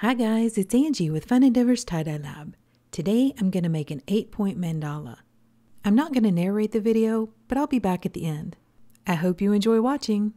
Hi guys, it's Angie with Fun Endeavors Tie-Dye Lab. Today I'm going to make an 8-point mandala. I'm not going to narrate the video, but I'll be back at the end. I hope you enjoy watching.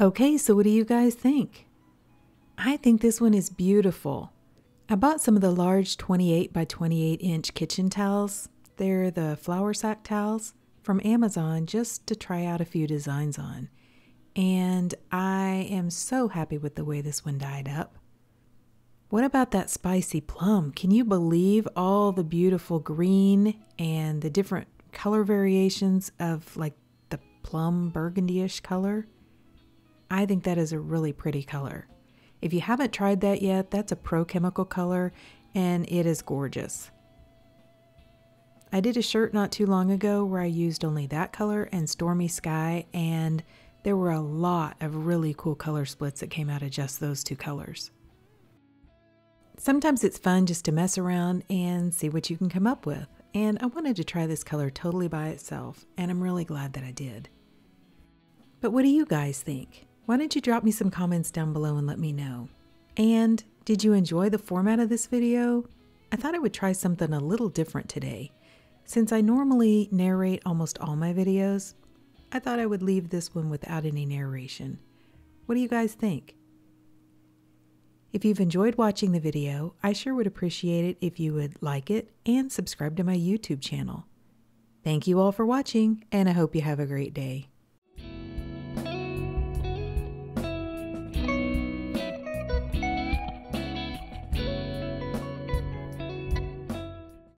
Okay, so what do you guys think? I think this one is beautiful. I bought some of the large 28 by 28 inch kitchen towels. They're the flour sack towels from Amazon just to try out a few designs on. And I am so happy with the way this one dyed up. What about that spicy plum? Can you believe all the beautiful green and the different color variations of like the plum burgundy-ish color? I think that is a really pretty color. If you haven't tried that yet, that's a Pro Chemical color and it is gorgeous. I did a shirt not too long ago where I used only that color and Stormy Sky, and there were a lot of really cool color splits that came out of just those two colors. Sometimes it's fun just to mess around and see what you can come up with, and I wanted to try this color totally by itself, and I'm really glad that I did. But what do you guys think? Why don't you drop me some comments down below and let me know? And did you enjoy the format of this video? I thought I would try something a little different today. Since I normally narrate almost all my videos, I thought I would leave this one without any narration. What do you guys think? If you've enjoyed watching the video, I sure would appreciate it if you would like it and subscribe to my YouTube channel. Thank you all for watching, and I hope you have a great day.